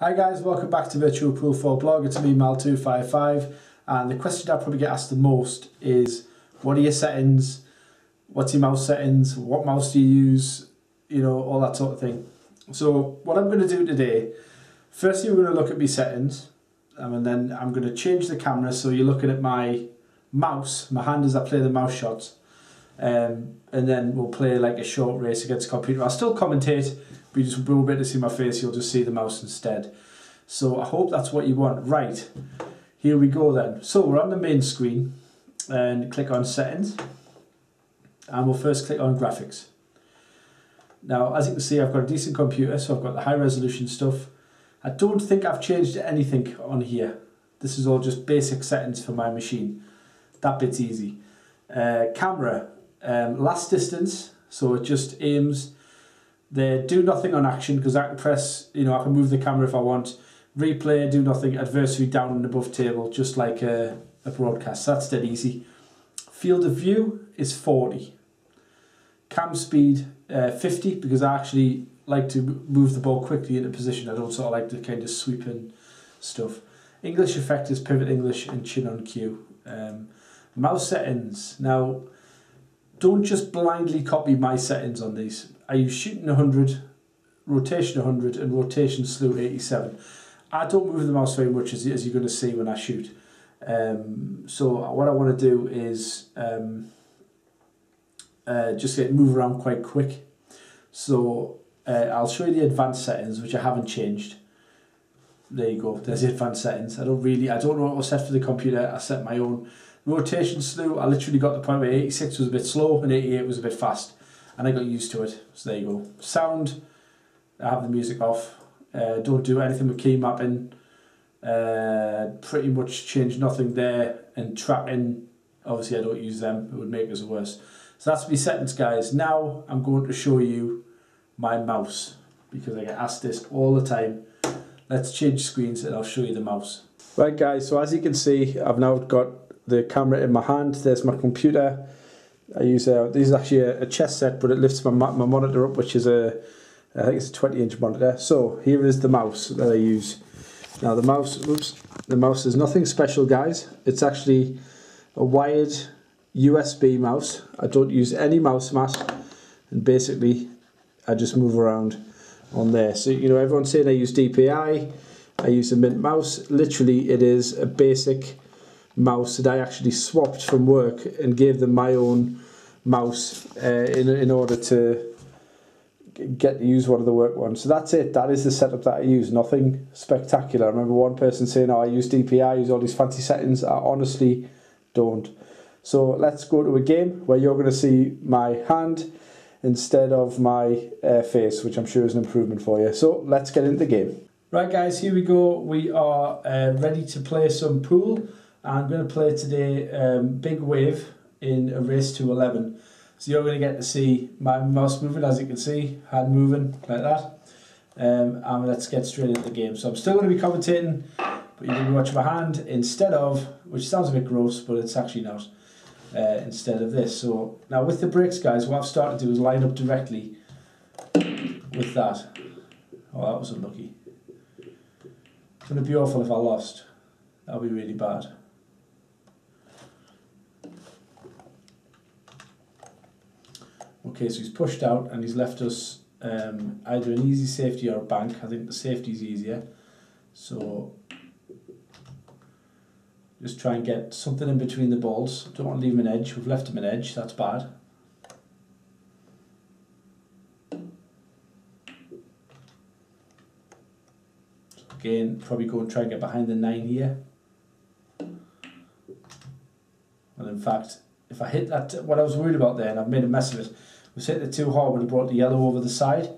Hi guys, welcome back to Virtual Pool 4 blog. It's me, Mal255, and the question I probably get asked the most is what are your settings? What's your mouse settings? What mouse do you use? You know, all that sort of thing. So, what I'm going to do today, firstly, we're going to look at my settings, um, and then I'm going to change the camera so you're looking at my mouse, my hand as I play the mouse shots. Um, and then we'll play like a short race against computer. I'll still commentate, but you just won't be able to see my face, you'll just see the mouse instead. So I hope that's what you want. Right, here we go then. So we're on the main screen and click on settings. And we'll first click on graphics. Now, as you can see, I've got a decent computer, so I've got the high resolution stuff. I don't think I've changed anything on here. This is all just basic settings for my machine. That bit's easy. Uh, camera, um, last distance, so it just aims there. Do nothing on action because I can press, you know, I can move the camera if I want. Replay, do nothing. Adversary down and above table, just like a, a broadcast. That's dead easy. Field of view is 40. Cam speed uh, 50 because I actually like to move the ball quickly into position. I don't sort of like to kind of sweep in stuff. English effect is pivot English and chin on cue. Um, mouse settings. Now, don't just blindly copy my settings on these. I use shooting 100, rotation 100 and rotation slew 87. I don't move the mouse very much as, as you're going to see when I shoot. Um, so what I want to do is um, uh, just get move around quite quick. So uh, I'll show you the advanced settings, which I haven't changed. There you go. There's the advanced settings. I don't really, I don't know what was set for the computer. I set my own rotation slew. I literally got the point where 86 was a bit slow and 88 was a bit fast, and I got used to it. So there you go. Sound. I have the music off. Uh, don't do anything with key mapping. Uh, pretty much change nothing there and trapping. Obviously, I don't use them. It would make us worse. So that's my settings, guys. Now I'm going to show you my mouse because I get asked this all the time. Let's change screens and I'll show you the mouse. Right guys, so as you can see, I've now got the camera in my hand. There's my computer. I use a, this is actually a, chess set, but it lifts my, my monitor up, which is a, I think it's a 20 inch monitor. So here is the mouse that I use. Now the mouse, oops, the mouse is nothing special guys. It's actually a wired USB mouse. I don't use any mouse mat and basically I just move around on there. So you know everyone's saying I use DPI, I use a Mint mouse. Literally it is a basic mouse that I actually swapped from work and gave them my own mouse uh, in, in order to get to use one of the work ones. So that's it. That is the setup that I use. Nothing spectacular. I remember one person saying, oh, I use DPI, I use all these fancy settings. I honestly don't. So let's go to a game where you're going to see my hand instead of my uh, face, which I'm sure is an improvement for you. So let's get into the game. Right guys, here we go. We are uh, ready to play some pool. I'm going to play today um, Big Wave in a race to 11. So you're going to get to see my mouse moving, as you can see, hand moving like that. Um, and let's get straight into the game. So I'm still going to be commentating, but you're going to be watching my hand instead of, which sounds a bit gross, but it's actually not, uh, instead of this. So now with the breaks, guys, what I've started to do is line up directly with that. Oh, that was unlucky. It's going to be awful if I lost. That would be really bad. Okay, so he's pushed out and he's left us um, either an easy safety or a bank. I think the safety is easier. So just try and get something in between the balls. Don't want to leave him an edge. We've left him an edge. That's bad. Again, probably go and try and get behind the nine here. And in fact, if I hit that, what I was worried about there, and I've made a mess of it, was hit the too hard, would have brought the yellow over the side.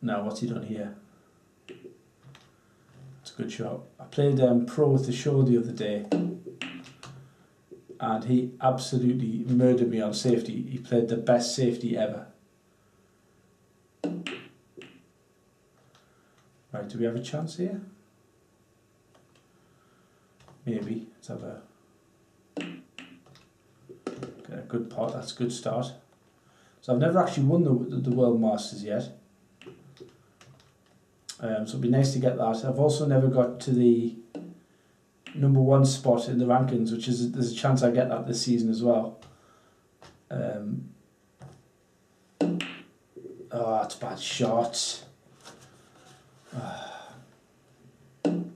Now, what's he done here? It's a good shot. I played um, pro with the show the other day, and he absolutely murdered me on safety. He played the best safety ever. Right, do we have a chance here? Maybe. Let's have a get a good pot. That's a good start. So I've never actually won the, the, World Masters yet. Um, so it'd be nice to get that. I've also never got to the number one spot in the rankings, which is there's a chance I get that this season as well. Um, oh, that's bad shot. Come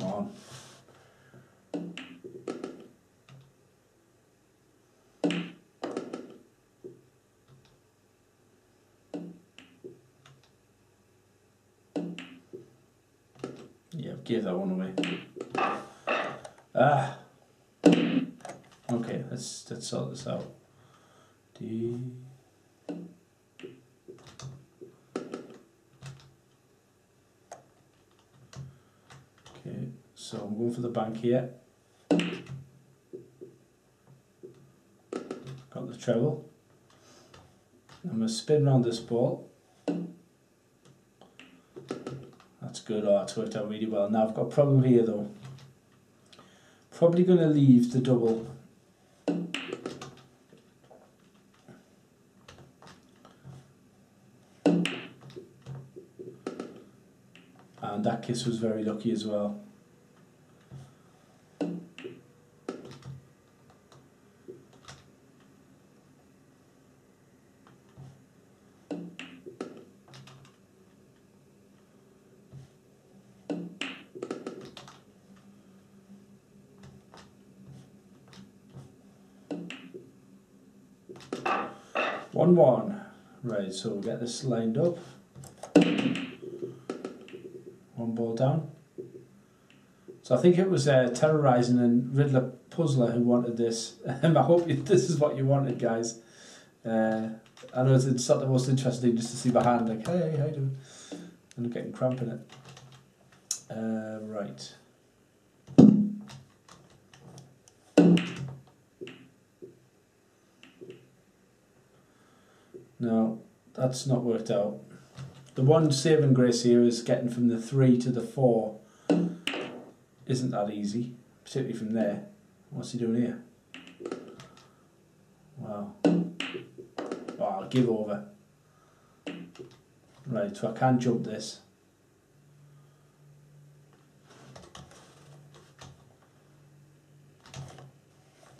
on. Yeah, give that one away. Ah. Okay, let's let's sort this out. D. Okay, so I'm going for the bank here. Got the treble. I'm going to spin around this ball. Good, oh, it's worked out really well. Now I've got a problem here though. Probably going to leave the double. And that kiss was very lucky as well. One. Right, so we'll get this lined up. One ball down. So I think it was uh, Terrorizing and Riddler Puzzler who wanted this. I hope you, this is what you wanted, guys. Uh, I know it's, it's not the most interesting just to see my hand, like, hey, how you doing? And I'm getting cramp in it. Uh, right. No, that's not worked out. The one saving grace here is getting from the 3 to the 4. Isn't that easy, particularly from there. What's he doing here? Wow. Oh, I'll give over. Right, so I can jump this.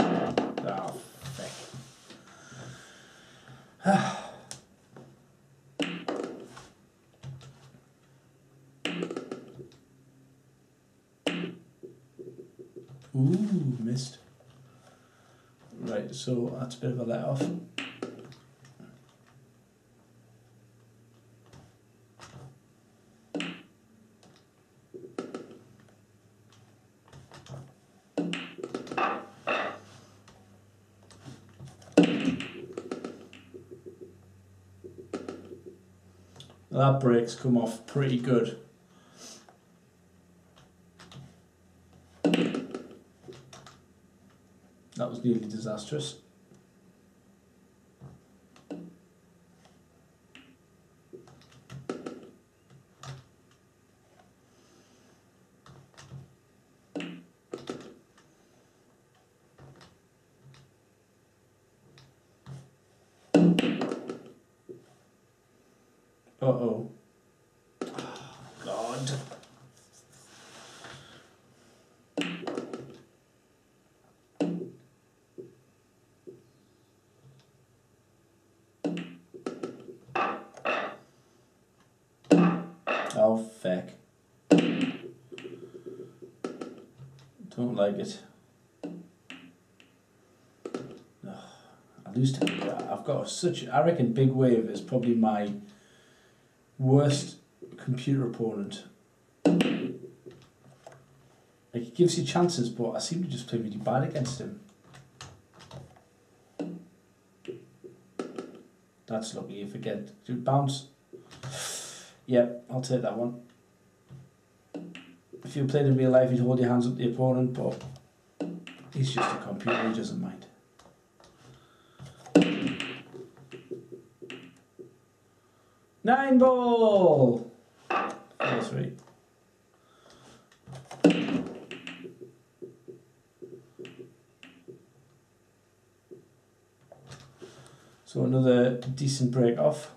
Oh, feck. Ooh, missed. Right, so that's a bit of a let off. That break's come off pretty good. Nearly disastrous. Uh-oh. God. Oh, feck. Don't like it. I lose to I've got such, I reckon Big Wave is probably my worst computer opponent. Like, he gives you chances, but I seem to just play really bad against him. That's lucky if I get to bounce. Yeah, I'll take that one. If you played in real life, you'd hold your hands up to the opponent, but he's just a computer, he doesn't mind. Nine ball! Four three. So another decent break off.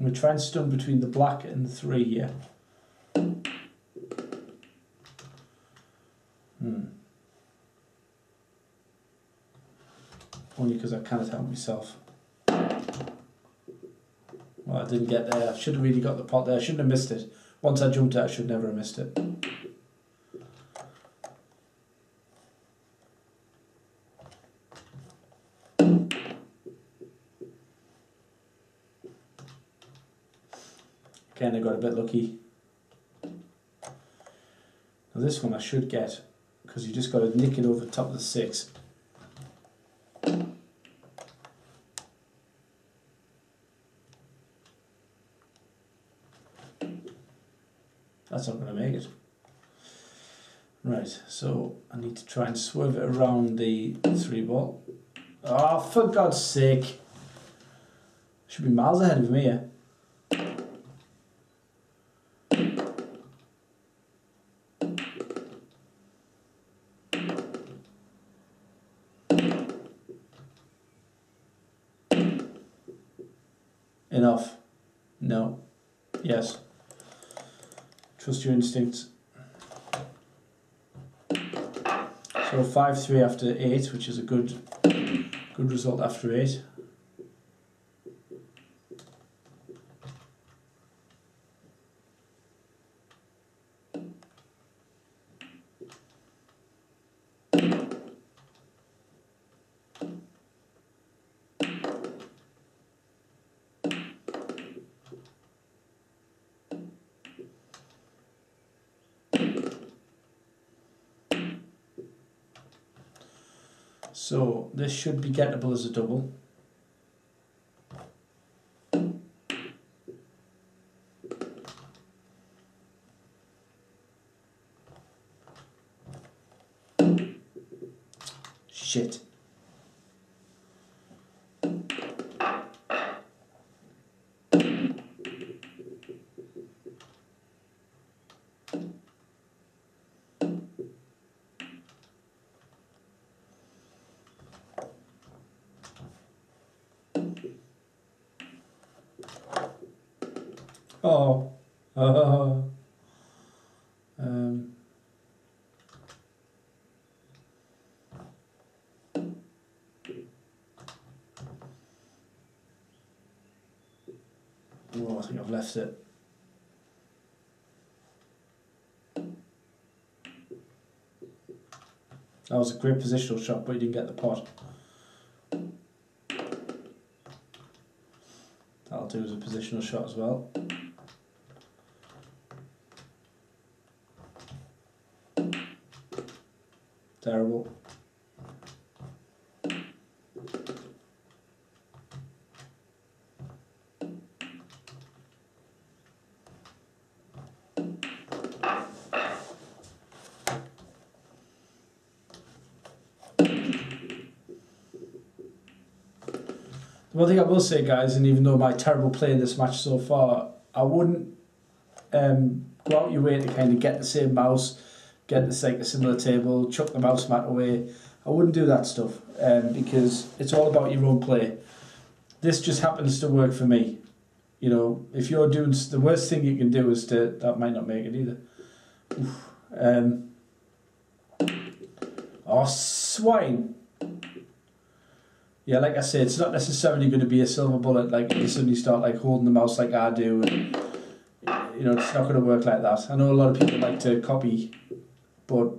We try and stun between the black and the three here. Hmm. Only because I can't help myself. Well, I didn't get there. I should have really got the pot there. I shouldn't have missed it. Once I jumped it, I should never have missed it. I got a bit lucky. Now this one I should get, because you just got to nick it over top of the six. That's not going to make it. Right, so I need to try and swerve it around the three ball. Oh, for God's sake. Should be miles ahead of me here. Enough. No. Yes. Trust your instincts. So 5-3 after 8, which is a good good result after 8. So this should be gettable as a double. Shit. Oh. Uh, um. Oh, I think I've left it. That was a great positional shot, but he didn't get the pot. That'll do as a positional shot as well. Terrible. The one thing I will say, guys, and even though my terrible play in this match so far, I wouldn't um, go out your way to kind of get the same mouse, get the like a similar table, chuck the mouse mat away. I wouldn't do that stuff um, because it's all about your own play. This just happens to work for me. You know, if you're doing the worst thing you can do is to that might not make it either. Um, oh, swine! Yeah, like I said, it's not necessarily going to be a silver bullet. Like you suddenly start like holding the mouse like I do, and you know it's not going to work like that. I know a lot of people like to copy, but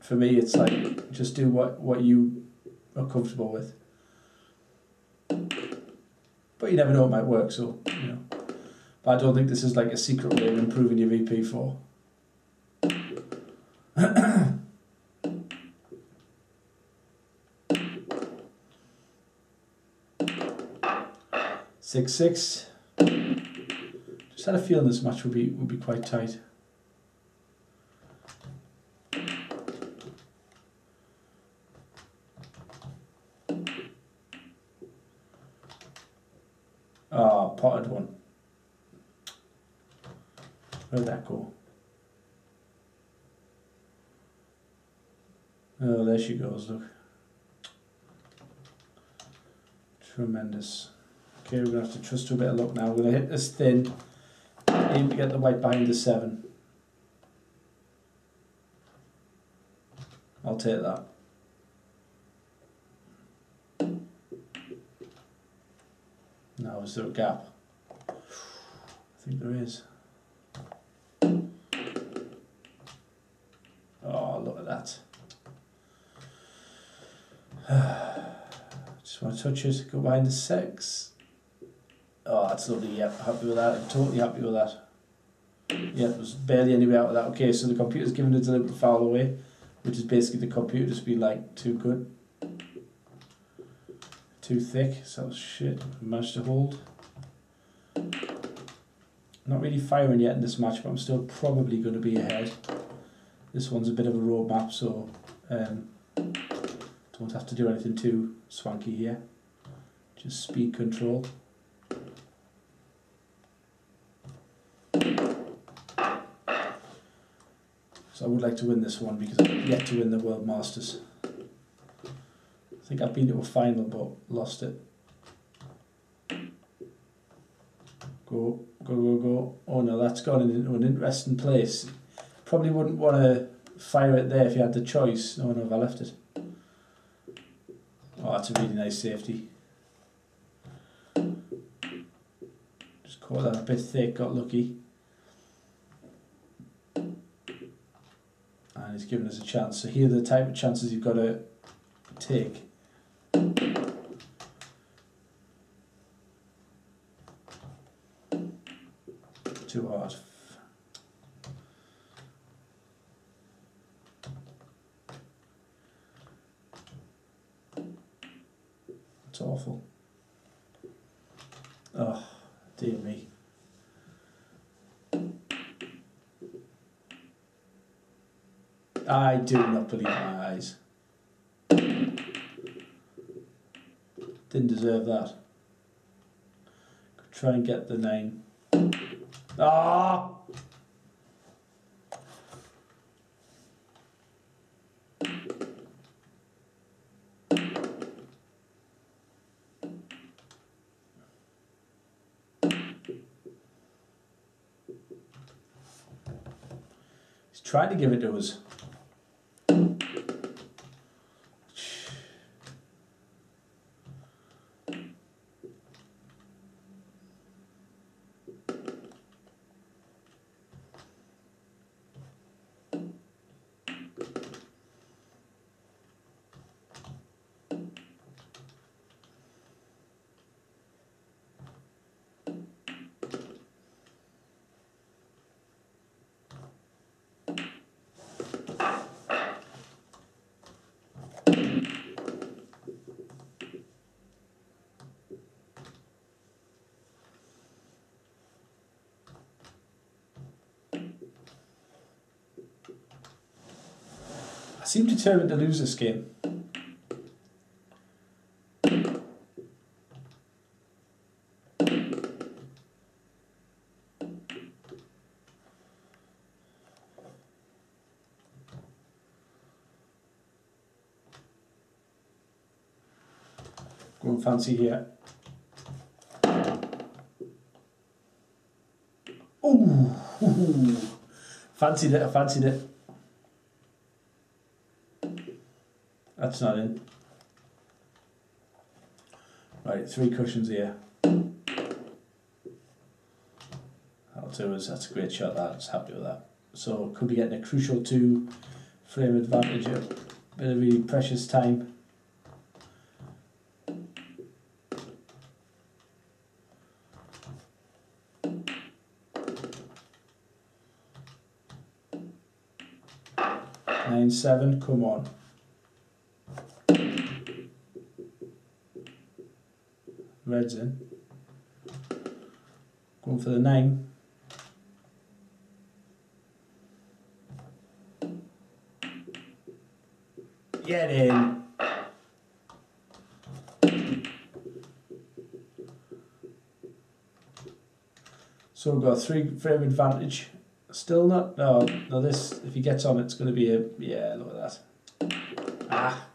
for me, it's like just do what what you are comfortable with. But you never know; it might work. So you know, but I don't think this is like a secret way of improving your VP four. Six six. Just had a feeling this match would be would be quite tight. Ah, oh, potted one. Where'd that go? Oh, there she goes, look. Tremendous. Okay, we're going to have to trust to a bit of luck now. We're going to hit this thin, aim to get the white behind the 7. I'll take that. Now, is there a gap? I think there is. Oh, look at that. Just want to touch it, go behind the six. Oh, lovely. Yep, happy with that. I'm totally happy with that. Yeah, there's barely any way out of that. Okay, so the computer's giving a deliberate foul away, which is basically the computer just being like too good, too thick. So shit. Managed to hold. Not really firing yet in this match, but I'm still probably going to be ahead. This one's a bit of a roadmap, so um, don't have to do anything too swanky here. Just speed control. So I would like to win this one because I've yet to win the World Masters. I think I've been to a final but lost it. Go, go, go, go. Oh no, that's gone into an interesting place. Probably wouldn't want to fire it there if you had the choice. Oh no, if I left it. Oh, that's a really nice safety. Just caught that a bit thick, got lucky. He's given us a chance. So here are the type of chances you've got to take. Too hard. It's awful. Oh, dear me. I do not believe my eyes. Didn't deserve that. Could try and get the name. Ah! He's trying to give it to us. Seem determined to lose this game. Going fancy here. Ooh, fancied it, I fancied it. That's not in. Right, three cushions here. That'll do us, that's a great shot, That I'm happy with that. So could be getting a crucial two frame advantage, a bit of really precious time. Nine seven, come on. Red's in. Going for the nine. Get in. So we've got three frame advantage. Still not. No, no. This, if he gets on, it's going to be a. Yeah, look at that. Ah.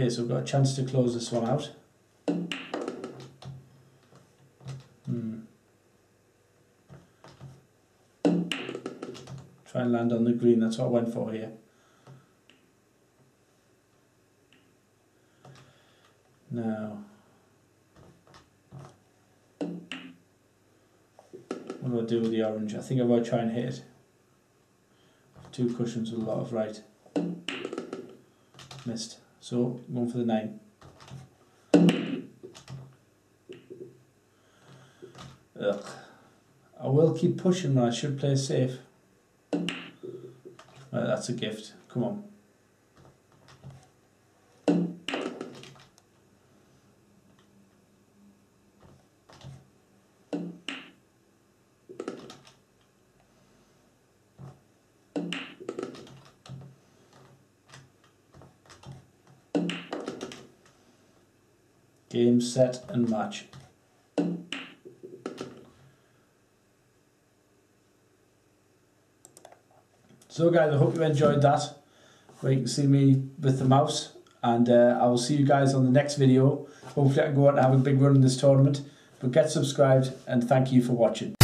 Okay, so we've got a chance to close this one out. Hmm. Try and land on the green, that's what I went for here. Now, what do I do with the orange? I think going to try and hit it. Two cushions with a lot of right. Missed. So, going for the nine. Ugh. I will keep pushing, but I should play safe. Right, that's a gift. Come on. Game, set and match. So guys, I hope you enjoyed that. Where you can see me with the mouse. And uh, I will see you guys on the next video. Hopefully I can go out and have a big run in this tournament. But get subscribed and thank you for watching.